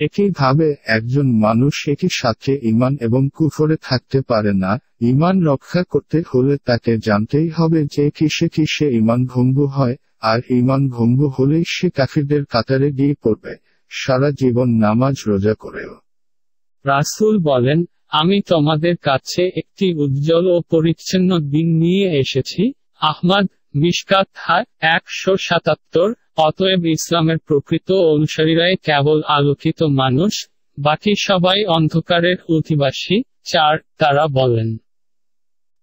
একইভাবে একজন মানুষ একই সাথে ইমান এবং কুফরে থাকতে পারে না ইমান রক্ষা করতে হলে তাকে জানতেই হবে যে কিসে কিসে ইমান ভঙ্গ হয়, আর ইমান ভঙ্গ হলেই সে কাফিরদের কাতারে গিয়ে পড়বে, সারা জীবন নামাজ রোজা করেও। রাসুল বলেন, আমি তোমাদের কাছে একটি উজ্জ্বল ও পরিচ্ছন্ন দিন নিয়ে এসেছি, আহমদ মিশকাত হায় একশো সাতাত্তর অতএব ইসলামের প্রকৃত অনুসারীরাই কেবল আলোকিত মানুষ বাকি সবাই অন্ধকারের অধিবাসী চার তারা বলেন।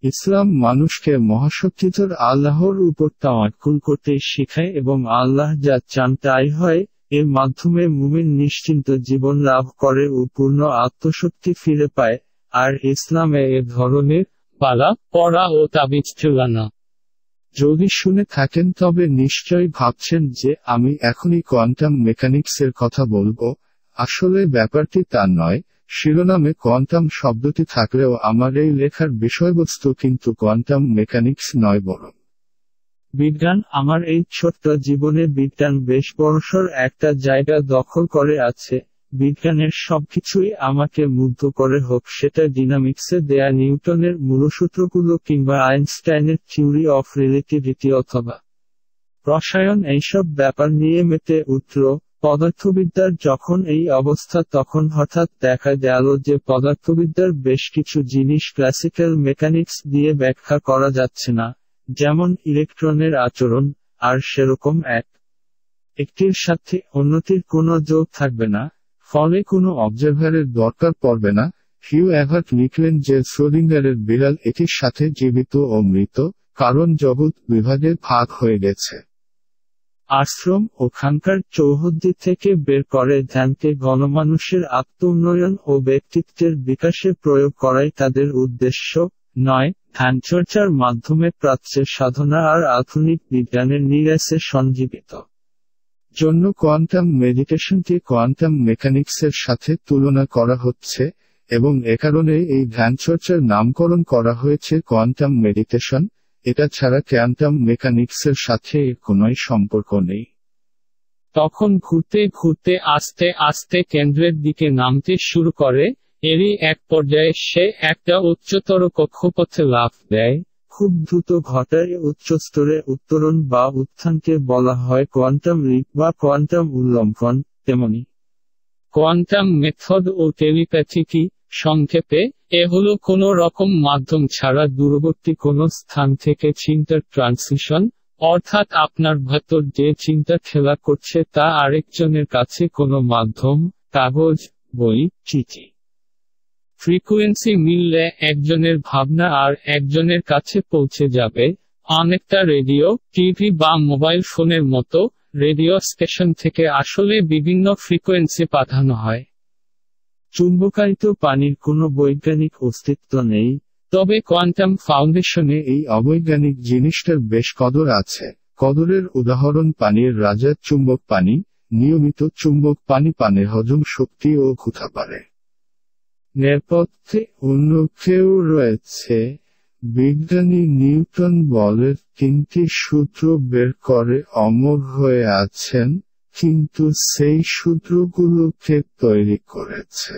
ইসলাম মানুষকে মহাশক্তিধর আল্লাহর উপর তাওয়াক্কুল করতে শেখায় এবং আল্লাহ যা চান তাই হয় এর মাধ্যমে মুমিন নিশ্চিন্ত জীবন লাভ করে ও পূর্ণ আত্মশক্তি ফিরে পায় আর ইসলামে এ ধরনের পালা পড়া ও তাবিজ চুলানো যদি শুনে থাকেন তবে নিশ্চয়ই ভাবছেন যে আমি এখনই কোয়ান্টাম মেকানিক্সের কথা বলব। আসলে ব্যাপারটি তা নয়, শিরোনামে কোয়ান্টাম শব্দটি থাকলেও আমার এই লেখার বিষয়বস্তু কিন্তু কোয়ান্টাম মেকানিক্স নয় বরং। বিজ্ঞান আমার এই ছোট্ট জীবনে বিজ্ঞান বেশ বড়সড় একটা জায়গা দখল করে আছে। বিজ্ঞানের সবকিছুই আমাকে মুগ্ধ করে হোক, সেটা ডিনামিক্সে দেয়া নিউটনের মূলসূত্রগুলো কিংবা আইনস্টাইনের থিওরি অফ রিলেটিভিটি অথবা রসায়ন এইসব ব্যাপার নিয়ে মেতে উঠল। পদার্থবিদ্যার যখন এই অবস্থা, তখন হঠাৎ দেখা গেল যে পদার্থবিদ্যার বেশ কিছু জিনিস ক্লাসিক্যাল মেকানিক্স দিয়ে ব্যাখ্যা করা যাচ্ছে না, যেমন ইলেকট্রনের আচরণ, আর সেরকম এক একটির সাথে অন্যটির কোনো যোগ থাকবে না। ফলে কোনো অবজারভারের দরকার পড়বে না। হিউ অ্যাভার্ট লিখলেন যে শ্রোডিঙ্গারের বিড়াল এটির সাথে জীবিত ও মৃত, কারণ জগৎ বিভাগে ভাগ হয়ে গেছে। আশ্রম ওখানকার চৌহদ্দি থেকে বের করে ধ্যানকে গণমানুষের আত্ম উন্নয়ন ও ব্যক্তিত্বের বিকাশে প্রয়োগ করাই তাদের উদ্দেশ্য। নয়, ধ্যানচর্চার মাধ্যমে প্রাচ্যের সাধনা আর আধুনিক বিজ্ঞানের নিরাসে সঞ্জীবিত। জন্য কোয়ান্টাম মেডিটেশনকে কোয়ান্টাম মেকানিক্সের সাথে তুলনা করা হচ্ছে, এবং এ কারণে এই ধ্যানচর্চার নামকরণ করা হয়েছে কোয়ান্টাম মেডিটেশন। এটা ছাড়া কোয়ান্টাম মেকানিক্সের সাথে কোনোই সম্পর্ক নেই। তখন ঘুরতে ঘুরতে আস্তে আস্তে কেন্দ্রের দিকে নামতে শুরু করে, এরই এক পর্যায়ে সে একটা উচ্চতর কক্ষপথে লাফ দেয়। খুব দ্রুত ঘটায় উচ্চস্তরে উত্তরণ বা উত্থানকে বলা হয় কোয়ান্টাম লিপ বা কোয়ান্টাম উল্লম্ফন তেমনি। কোয়ান্টাম মেথড ও টেলিপ্যাথিকি সংক্ষেপে, এ হলো কোনো রকম মাধ্যম ছাড়া দূরবর্তী কোনো স্থান থেকে চিন্তার ট্রান্সিশন, অর্থাৎ আপনার ভেতর যে চিন্তা খেলা করছে তা আরেকজনের কাছে কোনো মাধ্যম, কাগজ, বই, চিঠি। ফ্রিকুয়েন্সি মিললে একজনের ভাবনা আর একজনের কাছে পৌঁছে যাবে অনেকটা রেডিও টিভি বা মোবাইল ফোনের মতো রেডিও স্টেশন থেকে আসলে বিভিন্ন ফ্রিকোয়েন্সি পাঠানো হয়। চুম্বকায়িত পানির কোনো বৈজ্ঞানিক অস্তিত্ব নেই। তবে কোয়ান্টাম ফাউন্ডেশনে এই অবৈজ্ঞানিক জিনিসটার বেশ কদর আছে। কদরের উদাহরণ পানির রাজার চুম্বক পানি নিয়মিত চুম্বক পানি পানে হজম শক্তি ও ক্ষুধা পারে। নেপথ্যে অন্য কেউ রয়েছে। বিজ্ঞানী নিউটন বলের তিনটি সূত্র বের করে অমর হয়ে আছেন, কিন্তু সেই সূত্রগুলোকে তৈরি করেছে।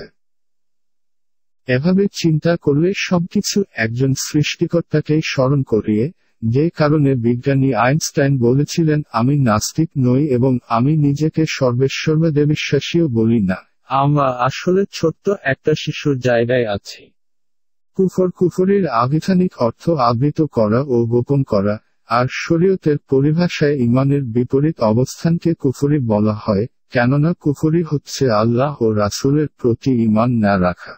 এভাবে চিন্তা করলে সবকিছু একজন সৃষ্টিকর্তাকে স্মরণ করিয়ে, যে কারণে বিজ্ঞানী আইনস্টাইন বলেছিলেন, আমি নাস্তিক নই এবং আমি নিজেকে সর্বেশ্বরবাদে বিশ্বাসীও বলি না। আমরা আসলে ছোট্ট একটা শিশুর জায়গায় আছি। কুফর কুফরের আবিধানিক অর্থ আবৃত করা ও গোপন করা আর শরীয়তের পরিভাষায় ইমানের বিপরীত অবস্থানকে কুফরি বলা হয় কেননা কুফরি হচ্ছে আল্লাহ ও রাসুলের প্রতি ইমান না রাখা।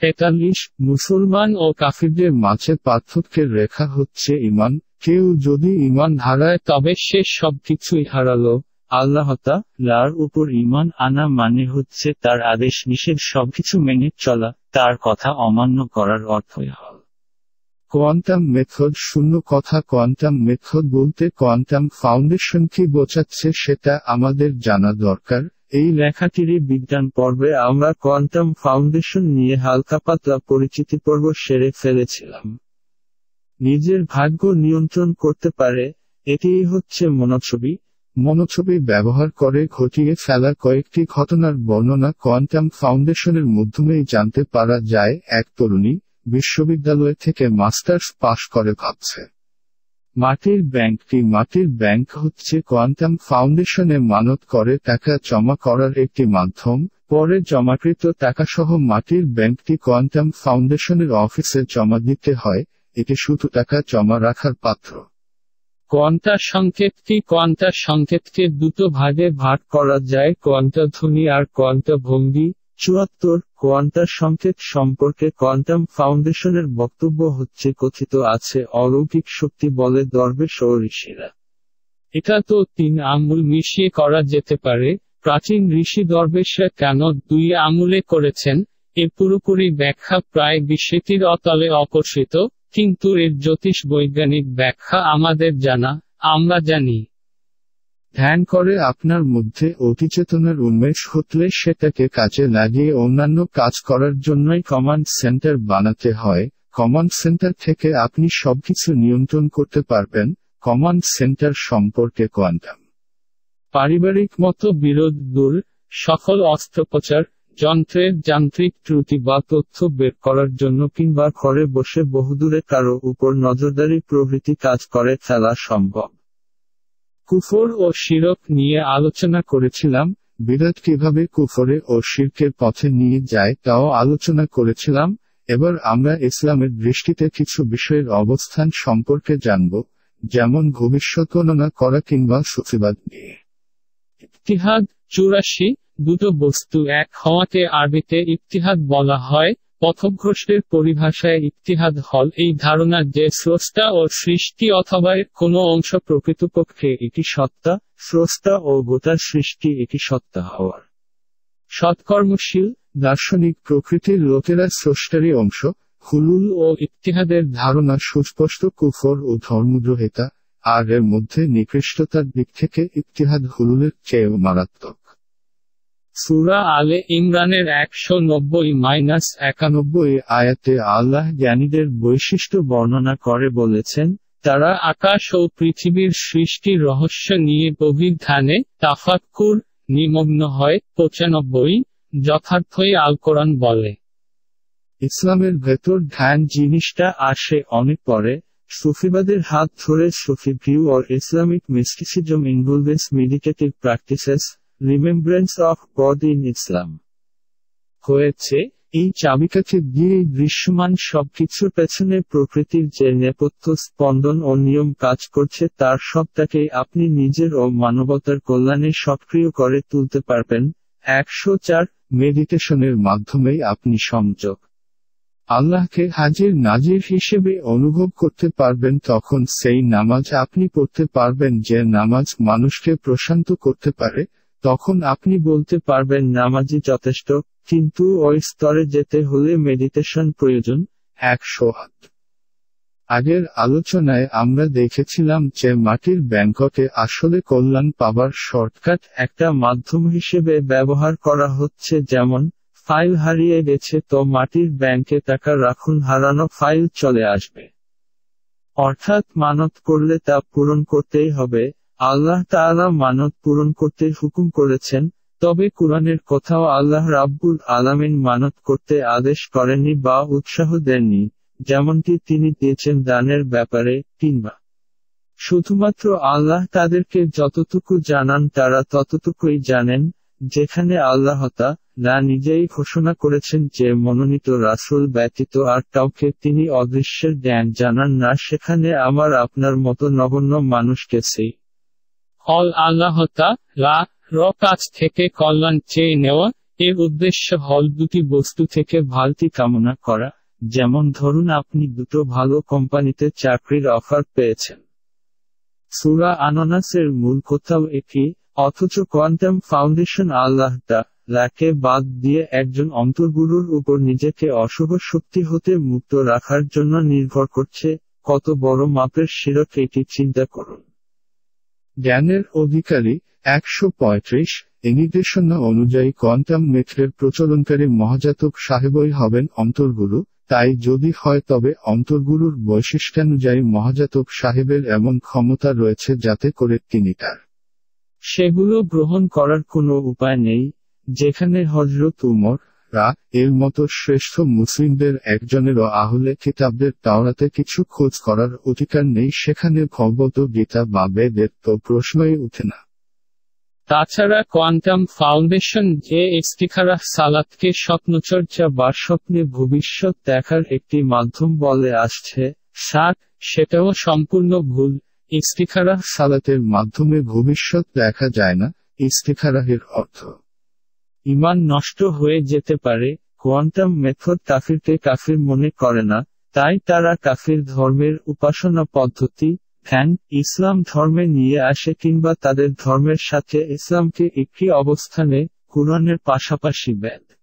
তেতাল্লিশ মুসলমান ও কাফিরদের মাঝে পার্থক্যের রেখা হচ্ছে ইমান কেউ যদি ইমান হারায় তবে সে সবকিছুই হারালো। আল্লাহতা লার উপর ইমান আনা মানে হচ্ছে তার আদেশ নিষেধ সবকিছু মেনে চলা তার কথা অমান্য করার অর্থই হল। কোয়ান্টাম মেথড শূন্য কথা কোয়ান্টাম মেথড বলতে কোয়ান্টাম ফাউন্ডেশন কি বোঝাচ্ছে সেটা আমাদের জানা দরকার। এই লেখাটিরই বিজ্ঞান পর্বে আমরা কোয়ান্টাম ফাউন্ডেশন নিয়ে হালকা পাতলা পরিচিতি পর্ব সেরে ফেলেছিলাম। নিজের ভাগ্য নিয়ন্ত্রণ করতে পারে এটিই হচ্ছে মনোছবি। মনোছবি ব্যবহার করে ঘটিয়ে ফেলা কয়েকটি ঘটনার বর্ণনা কোয়ান্টাম ফাউন্ডেশনের মাধ্যমেই জানতে পারা যায়, এক তরুণী বিশ্ববিদ্যালয় থেকে মাস্টার্স পাশ করে ভাবছে। মাটির ব্যাংকটি মাটির ব্যাংক হচ্ছে কোয়ান্টাম ফাউন্ডেশনে মানত করে টাকা জমা করার একটি মাধ্যম। পরে জমাকৃত টাকাসহ মাটির ব্যাংকটি কোয়ান্টাম ফাউন্ডেশনের অফিসে জমা দিতে হয়, এটি শুধু টাকা জমা রাখার পাত্র। কোয়ান্টা সংকেতটি কোয়ান্টা সংকেতকে দুটো ভাগে ভাগ করা যায়, কোয়ান্টা ধ্বনি আর কোয়ান্টা ভঙ্গি। চুয়াত্তর কোয়ান্টার সংকেত সম্পর্কে কোয়ান্টাম ফাউন্ডেশনের বক্তব্য হচ্ছে, কথিত আছে, অলৌকিক শক্তি বলে দরবেশ ও ঋষিরা। এটা তো তিন আঙুল মিশিয়ে করা যেতে পারে। প্রাচীন ঋষি দরবেশরা কেন দুই আঙুলে করেছেন? এ পুরোপুরি ব্যাখ্যা প্রায় বিস্মৃতির অতলে অকর্ষিত। কিন্তু এর জ্যোতিষ বৈজ্ঞানিক ব্যাখ্যা আমাদের জানা, আমরা জানি। ধ্যান করে আপনার মধ্যে অতিচেতনার উন্মেষ ঘটলে সেটাকে কাজে লাগিয়ে অন্যান্য কাজ করার জন্যই কমান্ড সেন্টার বানাতে হয়। কমান্ড সেন্টার থেকে আপনি সবকিছু নিয়ন্ত্রণ করতে পারবেন কমান্ড সেন্টার সম্পর্কে কোয়ান্টাম পারিবারিক মতো বিরোধ, দূর সকল অস্ত্রোপচার যন্ত্রের যান্ত্রিক ত্রুটি বা তথ্য বের করার জন্য কিংবা ঘরে বসে বহুদূরে কারও উপর নজরদারি প্রভৃতি কাজ করে ফেলা সম্ভব। কুফর ও শিরক নিয়ে আলোচনা করেছিলাম, বিরাট কীভাবে কুফরে ও শিরকের পথে নিয়ে যায় তাও আলোচনা করেছিলাম, এবার আমরা ইসলামের দৃষ্টিতে কিছু বিষয়ের অবস্থান সম্পর্কে জানব, যেমন ভবিষ্যৎ গণনা করা কিংবা সুফিবাদ নিয়ে। ইতিহাদ চুরাশি দুটো বস্তু এক হওয়াকে আরবিতে ইতিহাদ বলা হয়, পথভ্রষ্টের পরিভাষায় ইতিহাদ হল এই ধারণা যে স্রষ্টা ও সৃষ্টি অথবা এর কোনো অংশ প্রকৃতপক্ষে এটি সত্তা, স্রষ্টা ও গোটা সৃষ্টি এটি সত্তা হওয়ার। সৎকর্মশীল, দার্শনিক প্রকৃতির লোকেরা স্রষ্টারই অংশ, হুলুল ও ইতিহাদের ধারণা সুস্পষ্ট কুফর ও ধর্মদ্রোহিতা আর এর মধ্যে নিকৃষ্টতার দিক থেকে ইতিহাদ হুলুলের চেয়েও মারাত্মক। সুরা আলে ইমরানের একশো নব্বই মাইনাস একানব্বই আয়াতে আল্লাহ জ্ঞানীদের বৈশিষ্ট্য বর্ণনা করে বলেছেন, তারা আকাশ ও পৃথিবীর সৃষ্টির রহস্য নিয়ে গভীর ধ্যানে তাফাক্কুর নিমগ্ন হয়, পঁচানব্বই, যথার্থই আল কোরআন বলে। ইসলামের ভেতর ধ্যান জিনিসটা আসে অনেক পরে, সুফিবাদের হাত ধরে Sufi view or Islamic mysticism involves meditative practices remembrance of God in Islam হয়েছে, এই চাবিকাঠি দিয়ে দৃশ্যমান সবকিছুর পেছনে প্রকৃতির যে নেপথ্য স্পন্দন ও নিয়ম কাজ করছে, তার সবটাকেই আপনি নিজের ও মানবতার কল্যাণে সক্রিয় করে তুলতে পারবেন। একশো চার মেডিটেশনের মাধ্যমেই আপনি সংযোগ। আল্লাহকে হাজির নাজির হিসেবে অনুভব করতে পারবেন, তখন সেই নামাজ আপনি পড়তে পারবেন, যে নামাজ মানুষকে প্রশান্ত করতে পারে। তখন আপনি বলতে পারবেন নামাজি যথেষ্ট, কিন্তু ওই স্তরে যেতে হলে মেডিটেশন প্রয়োজন, একশো হাত। আগের আলোচনায় আমরা দেখেছিলাম যে মাটির ব্যাংকটে আসলে কল্যাণ পাবার শর্টকাট একটা মাধ্যম হিসেবে ব্যবহার করা হচ্ছে যেমন, ফাইল হারিয়ে গেছে তো মাটির ব্যাংকে টাকা রাখুন, হারানো ফাইল চলে আসবে। অর্থাৎ মানত করলে তা পূরণ করতেই হবে আল্লাহ তাআলা মানত পূরণ করতে হুকুম করেছেন, তবে কোরআনের কোথাও আল্লাহ রাব্বুল আলামিন মানত করতে আদেশ করেননি বা উৎসাহ দেননি, যেমনটি তিনি দিয়েছেন দানের ব্যাপারে কিংবা। শুধুমাত্র আল্লাহ তাদেরকে যতটুকু জানান তারা ততটুকুই জানেন, যেখানে আল্লাহতা না নিজেই ঘোষণা করেছেন যে মনোনীত রাসুল ব্যতীত আর কাউকে তিনি অদৃশ্যের জ্ঞান জানান না, সেখানে আমার আপনার মতো নগণ্য মানুষকে সেই হল আল্লাহতা লা র কাছ থেকে কল্যাণ চেয়ে নেওয়া। এর উদ্দেশ্য হল দুটি বস্তু থেকে ভালতি কামনা করা। যেমন ধরুন, আপনি দুটো ভালো কোম্পানিতে চাকরির অফার পেয়েছেন। সুরা আনানাসের মূল কোথাও একই, অথচ কোয়ান্টাম ফাউন্ডেশন আল্লাহ লাকে বাদ দিয়ে একজন অন্তর্গুরুর উপর নিজেকে অশুভ শক্তি হতে মুক্ত রাখার জন্য নির্ভর করছে। কত বড় মাপের শিরক এটি চিন্তা করুন। জ্ঞানের অধিকারী একশো পঁয়ত্রিশ নির্দেশনা অনুযায়ী কোয়ান্টাম মেথডের প্রচলনকারী মহাজাতক সাহেবই হবেন অন্তর্গুরু। তাই যদি হয় তবে অন্তর্গুরুর বৈশিষ্ট্যানুযায়ী মহাজাতক সাহেবের এমন ক্ষমতা রয়েছে যাতে করে তিনি তার সেগুলো গ্রহণ করার কোনো উপায় নেই, যেখানে হজরত উমর রা এর মতো শ্রেষ্ঠ মুসলিমদের একজনেরও আহলে কিতাবদের তাওরাতে কিছু খোঁজ করার অধিকার নেই সেখানে ভগবত গীতা বা বেদের তো প্রশ্নই উঠে না। তাছাড়া কোয়ান্টাম ফাউন্ডেশন যে ইস্তিখারাহ সালাতকে স্বপ্নচর্চা বা স্বপ্নে ভবিষ্যৎ দেখার একটি মাধ্যম বলে আসছে। ষাট সেটাও সম্পূর্ণ ভুল। ইস্তিখারাহ সালাতের মাধ্যমে ভবিষ্যৎ দেখা যায় না ইস্তিখারাহের অর্থ। ইমান নষ্ট হয়ে যেতে পারে, কোয়ান্টাম মেথড কাফিরকে কাফির মনে করে না, তাই তারা কাফির ধর্মের উপাসনা পদ্ধতি, ধ্যান, ইসলাম ধর্মে নিয়ে আসে কিংবা তাদের ধর্মের সাথে ইসলামকে একটি অবস্থানে, কুরআনের পাশাপাশি বেদ